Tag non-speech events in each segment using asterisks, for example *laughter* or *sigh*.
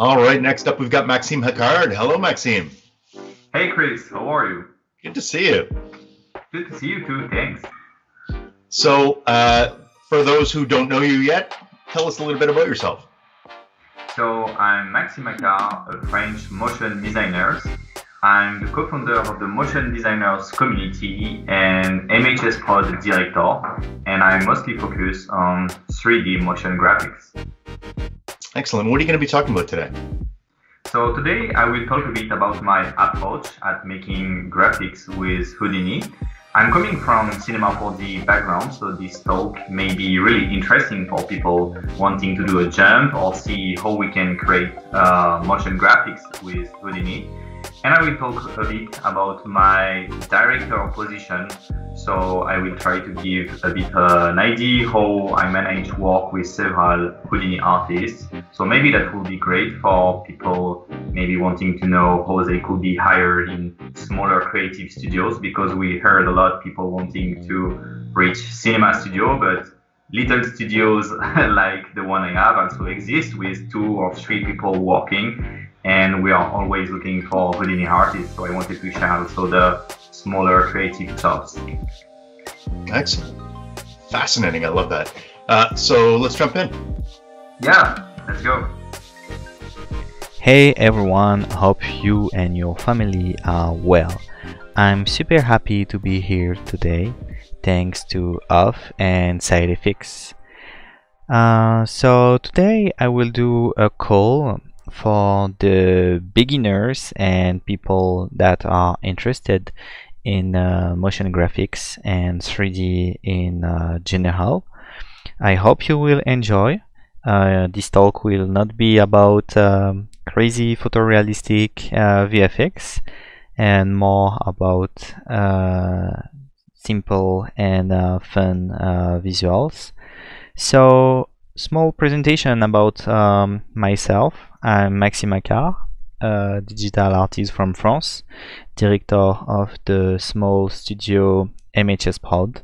All right, next up we've got Maxime Hacquard. Hello, Maxime. Hey, Chris. How are you? Good to see you. Good to see you too. Thanks. So, uh, for those who don't know you yet, tell us a little bit about yourself. So, I'm Maxime Hacquard, a French motion designer. I'm the co-founder of the Motion Designers community and MHS Prod director, and I mostly focus on 3D motion graphics. Excellent. What are you going to be talking about today? So today I will talk a bit about my approach at making graphics with Houdini. I'm coming from Cinema 4D background, so this talk may be really interesting for people wanting to do a jump or see how we can create uh, motion graphics with Houdini. And I will talk a bit about my director position. So I will try to give a bit uh, an idea how I manage to work with several Houdini artists. So maybe that will be great for people maybe wanting to know how they could be hired in smaller creative studios because we heard a lot of people wanting to reach cinema studio, but little studios *laughs* like the one I have also exist with two or three people working and we are always looking for Houdini artists. So I wanted to share also the smaller creative jobs. Excellent. Fascinating. I love that. Uh, so let's jump in. Yeah, let's go. Hey everyone, hope you and your family are well. I'm super happy to be here today thanks to OFFF and SideFX. Uh, so today I will do a call for the beginners and people that are interested in uh, motion graphics and 3D in uh, general. I hope you will enjoy. Uh, this talk will not be about um, crazy photorealistic uh, VFX and more about uh, simple and uh, fun visuals. So small presentation about um, myself. I'm Maxime Hacquard, a digital artist from France, director of the small studio MHS Prod.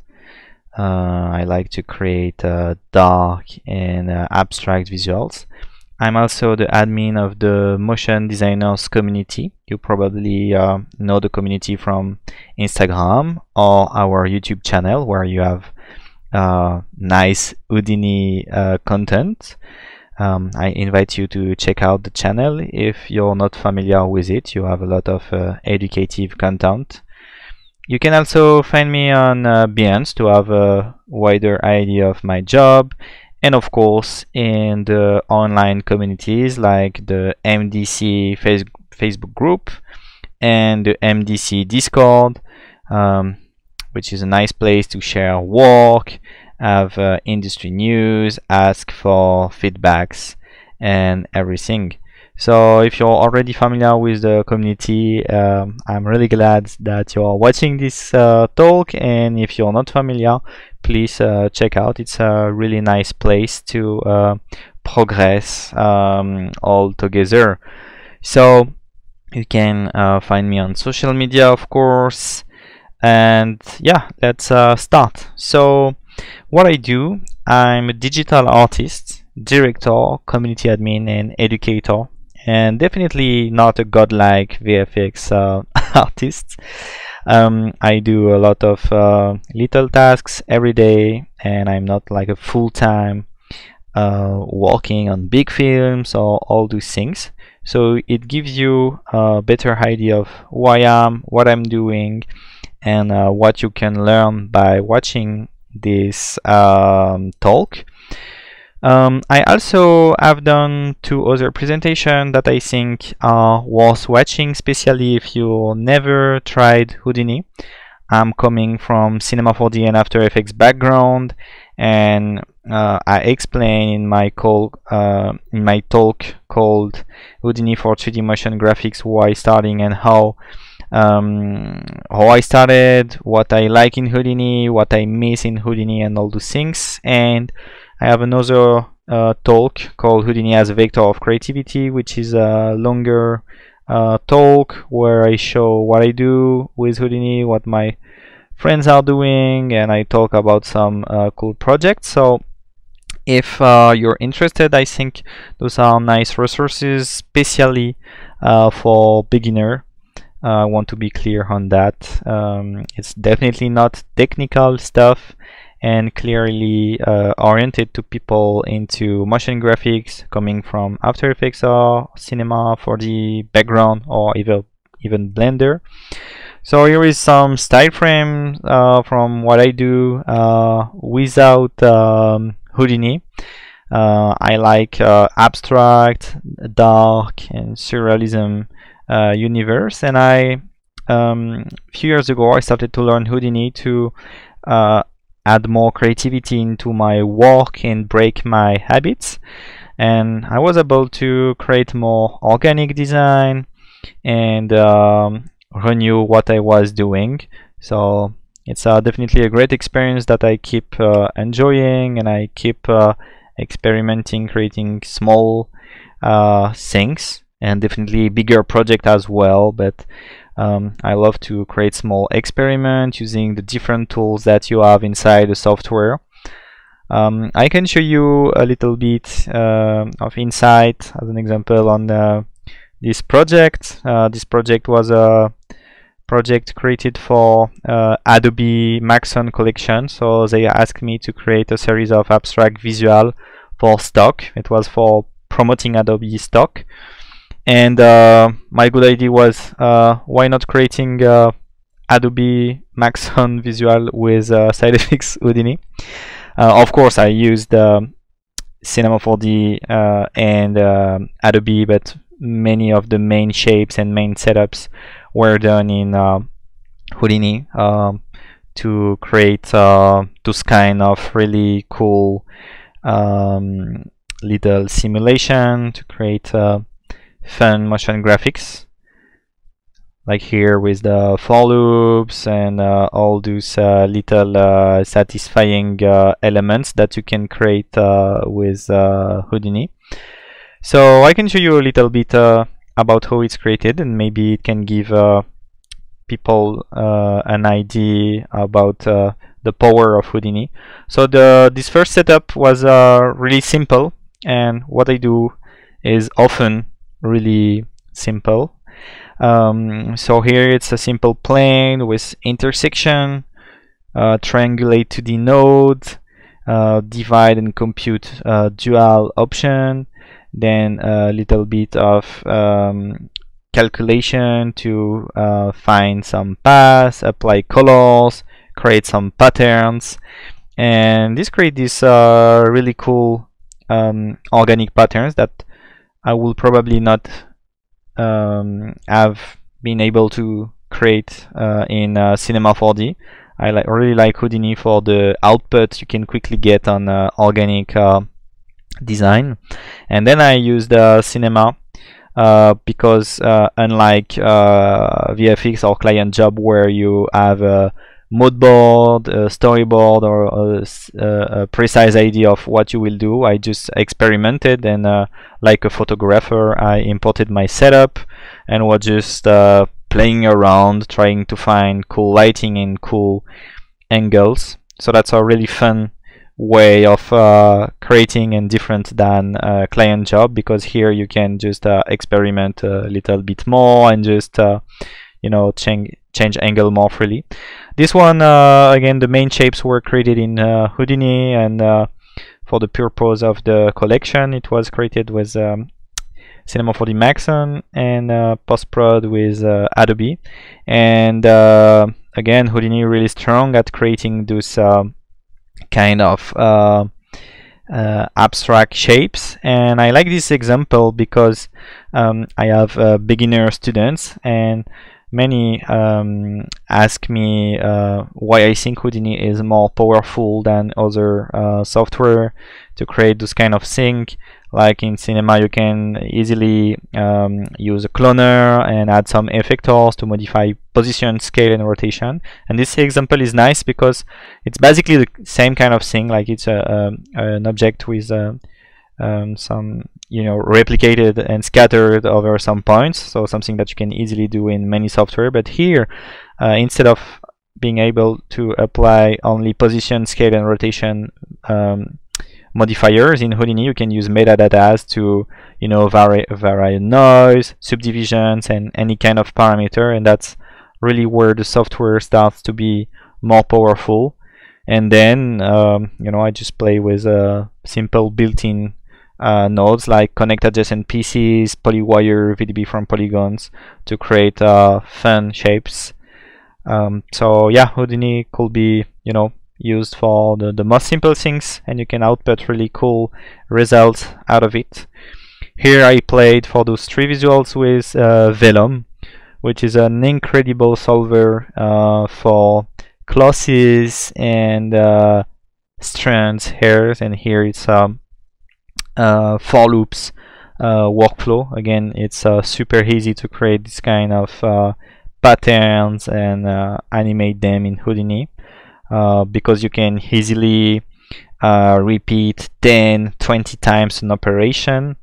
Uh, I like to create uh, dark and uh, abstract visuals. I'm also the admin of the motion designers community. You probably uh, know the community from Instagram or our YouTube channel where you have uh, nice Houdini uh, content. Um, I invite you to check out the channel if you're not familiar with it. You have a lot of uh, educative content. You can also find me on uh, Behance to have a wider idea of my job and of course in the online communities like the MDC face Facebook group and the MDC Discord. Um, which is a nice place to share work, have uh, industry news, ask for feedbacks and everything. So if you're already familiar with the community, um, I'm really glad that you're watching this uh, talk and if you're not familiar, please uh, check out. It's a really nice place to uh, progress um, all together. So you can uh, find me on social media, of course, and yeah let's uh, start so what I do I'm a digital artist director community admin and educator and definitely not a godlike VFX uh, *laughs* artist. Um, I do a lot of uh, little tasks every day and I'm not like a full-time uh, working on big films or all those things. So it gives you a better idea of who I am what I'm doing and uh, what you can learn by watching this um, talk. Um, I also have done two other presentations that I think are worth watching, especially if you never tried Houdini. I'm coming from Cinema 4D and After Effects background, and uh, I explain in my call uh, in my talk called Houdini for 3D motion graphics why starting and how um, how I started, what I like in Houdini, what I miss in Houdini and all those things. And I have another uh, talk called Houdini as a Vector of Creativity, which is a longer uh, talk where I show what I do with Houdini, what my friends are doing, and I talk about some uh, cool projects. So if uh, you're interested I think those are nice resources especially uh, for beginner uh, I want to be clear on that. Um, it's definitely not technical stuff and clearly uh, oriented to people into motion graphics coming from After Effects or Cinema 4D background or even even Blender. So here is some style frame uh, from what I do uh, without um, Houdini. Uh, I like abstract, dark, and surrealism uh, universe, and I um, a few years ago I started to learn Houdini to uh, add more creativity into my work and break my habits. And I was able to create more organic design and um, renew what I was doing. So it's uh, definitely a great experience that I keep uh, enjoying and I keep uh, experimenting creating small uh, things and definitely bigger project as well but um, I love to create small experiments using the different tools that you have inside the software um, I can show you a little bit uh, of insight as an example on uh, this project this project was a project created for uh, Adobe Maxon collection. So they asked me to create a series of abstract visual for stock. It was for promoting Adobe stock. And uh, my good idea was uh, why not creating uh, Adobe Maxon *laughs* visual with uh, SideFX *laughs* Houdini. Uh, of course, I used um, Cinema 4D and um, Adobe, but many of the main shapes and main setups were done in uh, Houdini um, to create uh, those kind of really cool um, little simulation to create uh, fun motion graphics like here with the for loops and uh, all those uh, little uh, satisfying uh, elements that you can create with Houdini. So I can show you a little bit about how it's created and maybe it can give uh, people uh, an idea about uh, the power of Houdini. So the this first setup was uh, really simple and what I do is often really simple. Um, so here it's a simple plane with intersection, uh, triangulate 2D node, uh, divide and compute dual option, then a little bit of um, calculation to uh, find some paths, apply colors, create some patterns, and this create these uh, really cool um, organic patterns that I will probably not um, have been able to create uh, in uh, Cinema 4D. I li really like Houdini for the output you can quickly get on uh, organic uh, design and then I used uh, Cinema uh, because unlike VFX or client job where you have mood board, a storyboard or a, a, precise idea of what you will do, I just experimented and uh, like a photographer I imported my setup and was just uh, playing around trying to find cool lighting and cool angles. So that's a really fun way of uh, creating and different than a client job because here you can just uh, experiment a little bit more and just uh, you know change change angle more freely. This one uh, again the main shapes were created in uh, Houdini and uh, for the purpose of the collection it was created with um, Cinema 4D Maxon and post-prod with Adobe. And again Houdini really strong at creating those kind of uh, uh, abstract shapes. And I like this example because um, I have uh, beginner students and many um, ask me uh, why I think Houdini is more powerful than other uh, software to create this kind of thing. Like in cinema you can easily um, use a cloner and add some effectors to modify position scale and rotation. And this example is nice because it's basically the same kind of thing. Like it's a, a an object with uh, um, some you know replicated and scattered over some points so something that you can easily do in many software but here uh, instead of being able to apply only position scale and rotation um, modifiers in Houdini. You can use metadata to you know vary vary noise, subdivisions, and any kind of parameter, and that's really where the software starts to be more powerful. And then um, you know I just play with a simple built-in uh, nodes like connect adjacent pieces, polywire, VDB from polygons to create uh, fun shapes. Um, so yeah, Houdini could be you know used for the, the most simple things and you can output really cool results out of it. Here I played for those three visuals with uh, Vellum, which is an incredible solver uh, for glosses and uh, strands, hairs, and here it's um, for loops uh, workflow. Again, it's uh, super easy to create this kind of uh, patterns and uh, animate them in Houdini uh, because you can easily repeat 10, 20 times an operation.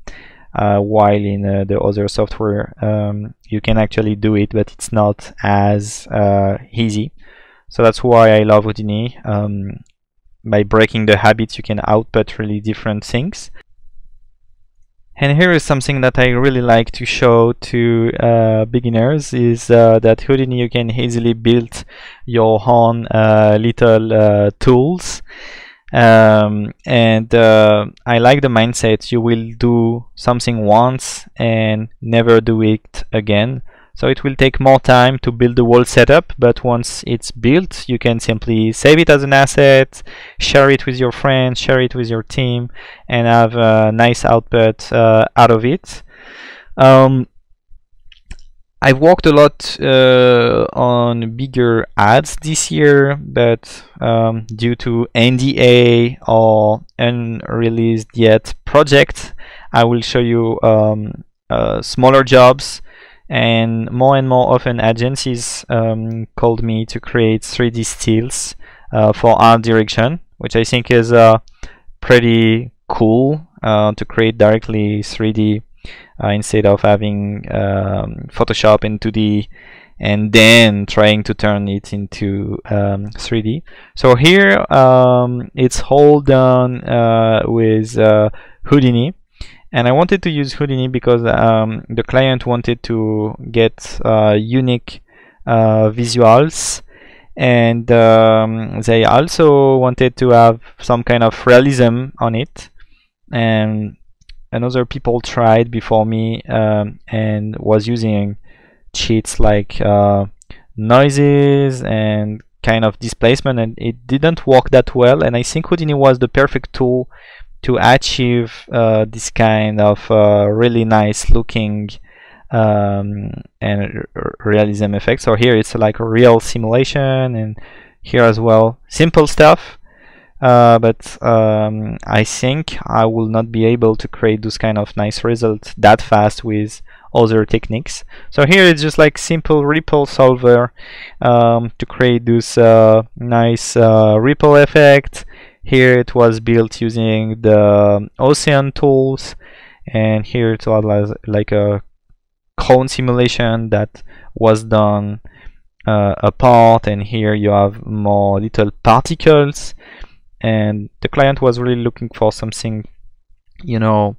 while in the other software um, you can actually do it but it's not as easy so that's why I love Houdini um, by breaking the habits you can output really different things and here is something that I really like to show to uh, beginners is uh, that Houdini you can easily build your own uh, little uh, tools. Um, and uh, I like the mindset you will do something once and never do it again so it will take more time to build the whole setup, but once it's built, you can simply save it as an asset, share it with your friends, share it with your team, and have a nice output uh, out of it. Um, I've worked a lot uh, on bigger ads this year, but um, due to NDA or unreleased yet project, I will show you um, uh, smaller jobs and more and more often agencies um, called me to create 3D stills uh, for art direction, which I think is uh, pretty cool uh, to create directly 3D uh, instead of having um, Photoshop in 2D and then trying to turn it into um, 3D. So here um, it's all done uh, with uh, Houdini and I wanted to use Houdini because um, the client wanted to get uh, unique uh, visuals. And um, they also wanted to have some kind of realism on it. And another people tried before me um, and was using cheats like uh, noises and kind of displacement. And it didn't work that well. And I think Houdini was the perfect tool to achieve uh, this kind of uh, really nice looking um, and realism effect. So here it's like a real simulation and here as well simple stuff uh, but um, I think I will not be able to create those kind of nice results that fast with other techniques. So here it's just like simple ripple solver um, to create this uh, nice uh, ripple effect here it was built using the ocean tools and here it was like a cone simulation that was done uh, apart and here you have more little particles. And the client was really looking for something you know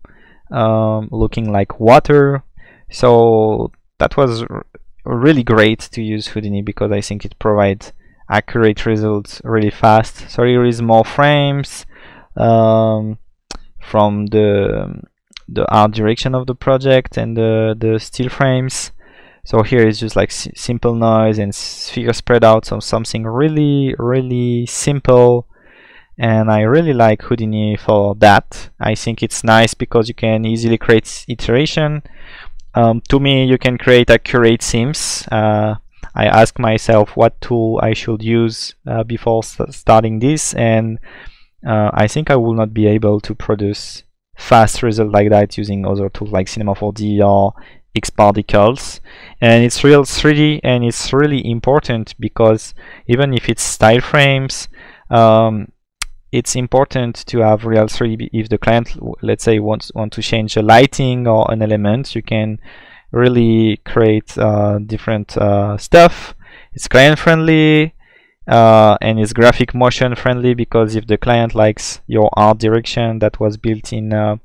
um, looking like water. So that was really great to use Houdini because I think it provides accurate results really fast. So here is more frames um, from the the art direction of the project and the the still frames. So here is just like simple noise and figure spread out, so something really really simple. And I really like Houdini for that. I think it's nice because you can easily create iteration. Um, to me, you can create accurate sims. Uh, I ask myself what tool I should use uh, before st starting this and uh, I think I will not be able to produce fast result like that using other tools like Cinema 4D or Xparticles and it's real 3D and it's really important because even if it's style frames um, it's important to have real 3D if the client let's say wants want to change the lighting or an element you can really create uh, different uh, stuff. It's client friendly uh, and it's graphic motion friendly because if the client likes your art direction that was built in uh,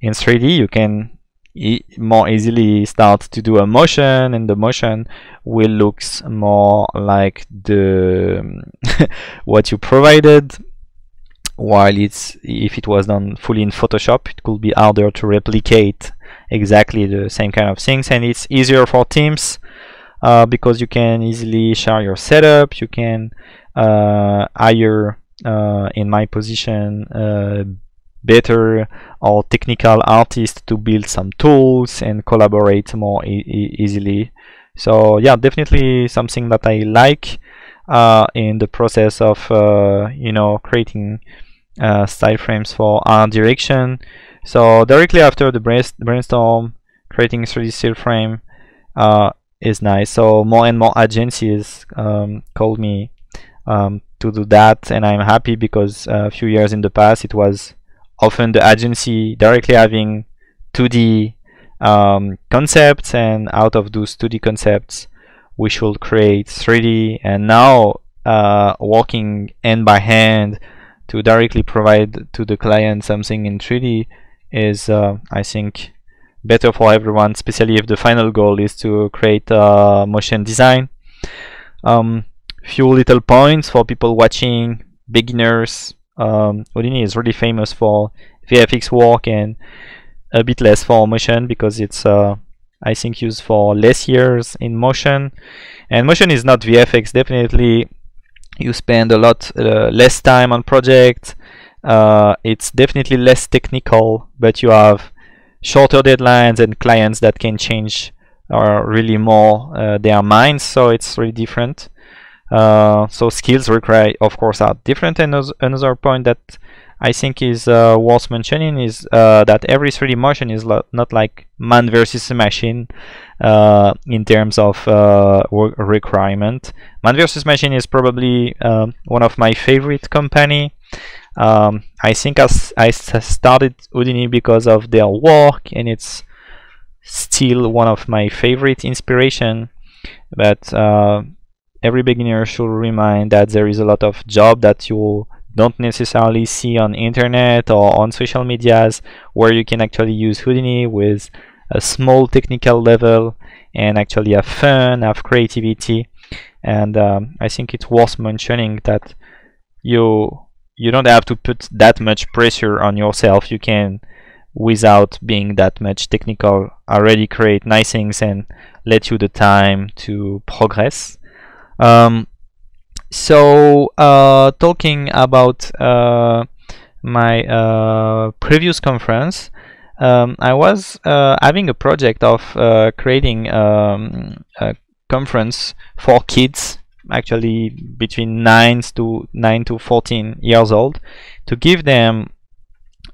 in 3D you can e more easily start to do a motion and the motion will looks more like the *laughs* what you provided while it's if it was done fully in Photoshop it could be harder to replicate exactly the same kind of things and it's easier for teams uh, because you can easily share your setup you can uh, hire uh, in my position uh, better or technical artists to build some tools and collaborate more e easily. So yeah definitely something that I like uh, in the process of uh, you know creating style frames for art direction so directly after the brainstorm, creating 3D still frame uh, is nice. So more and more agencies um, called me um, to do that, and I'm happy because uh, a few years in the past it was often the agency directly having 2D um, concepts, and out of those 2D concepts, we should create 3D. And now uh, working hand by hand to directly provide to the client something in 3D is uh, I think better for everyone especially if the final goal is to create motion design. Um, few little points for people watching beginners. Um, Houdini is really famous for VFX work and a bit less for motion because it's uh, I think used for less years in motion. And motion is not VFX definitely. You spend a lot uh, less time on projects uh, it's definitely less technical, but you have shorter deadlines and clients that can change or really more uh, their minds, so it's really different. Uh, so skills required, of course, are different. And another point that I think is uh, worth mentioning is uh, that every 3D motion is not like man versus machine uh, in terms of uh, requirement. Man versus machine is probably um, one of my favorite company um, I think I, I started Houdini because of their work and it's still one of my favorite inspiration. But uh, every beginner should remind that there is a lot of job that you don't necessarily see on internet or on social medias where you can actually use Houdini with a small technical level and actually have fun, have creativity. And um, I think it's worth mentioning that you you don't have to put that much pressure on yourself. You can without being that much technical already create nice things and let you the time to progress. Um, so uh, talking about uh, my uh, previous conference um, I was uh, having a project of uh, creating um, a conference for kids actually between 9 to 9 to 14 years old to give them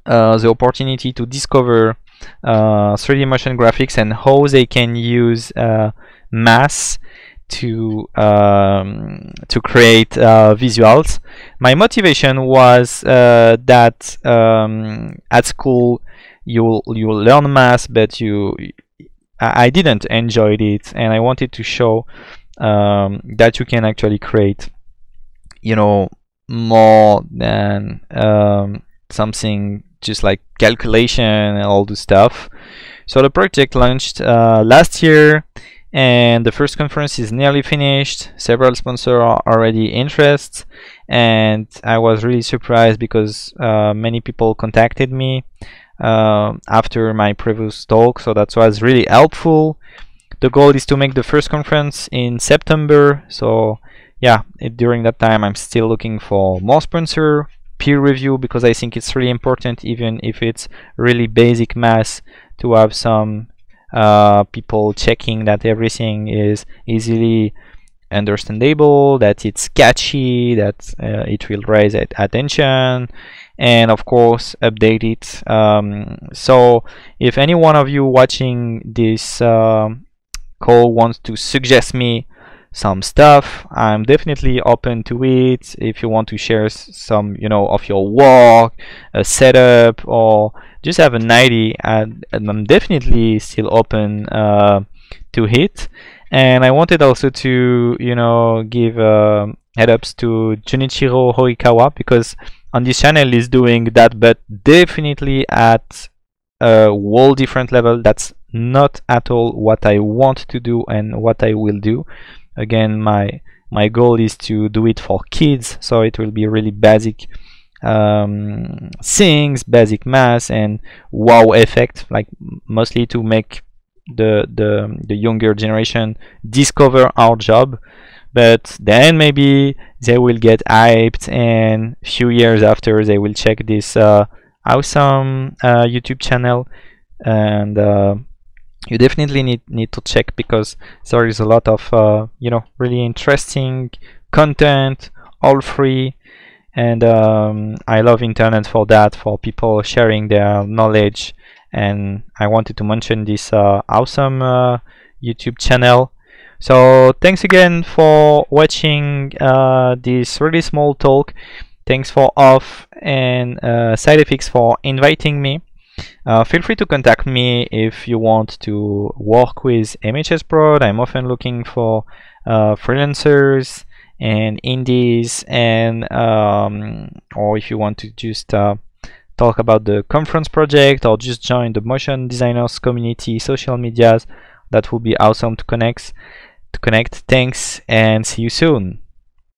uh, the opportunity to discover uh, 3D motion graphics and how they can use uh, mass to um, to create uh, visuals. My motivation was uh, that um, at school you you learn math, but you I, I didn't enjoy it, and I wanted to show um, that you can actually create you know more than um, something just like calculation and all the stuff. So the project launched uh, last year and the first conference is nearly finished. Several sponsors are already interested and I was really surprised because uh, many people contacted me uh, after my previous talk so that was really helpful the goal is to make the first conference in September. So yeah it, during that time I'm still looking for more sponsor peer review because I think it's really important even if it's really basic math to have some uh, people checking that everything is easily understandable that it's catchy that uh, it will raise attention and of course update it. Um, so if any one of you watching this um, Cole wants to suggest me some stuff. I'm definitely open to it. If you want to share some you know of your work a setup or just have an idea and, I'm definitely still open uh, to it. And I wanted also to you know give a, head ups to Junichiro Horikawa because on this channel he's doing that, but definitely at a whole different level. That's not at all what I want to do and what I will do. Again, my my goal is to do it for kids, so it will be really basic um, things, basic math, and wow effect, like mostly to make the the the younger generation discover our job but then maybe they will get hyped and few years after they will check this uh, awesome uh, YouTube channel and uh, you definitely need need to check because there is a lot of uh, you know really interesting content all free. And um, I love internet for that for people sharing their knowledge. And I wanted to mention this uh, awesome uh, YouTube channel. So thanks again for watching uh, this really small talk. Thanks for OFFF and uh, SideFX for inviting me uh, feel free to contact me if you want to work with MHS Prod. I'm often looking for uh, freelancers and indies and um, or if you want to just uh, talk about the conference project or just join the motion designers community social medias that would be awesome to connect to connect. Thanks and see you soon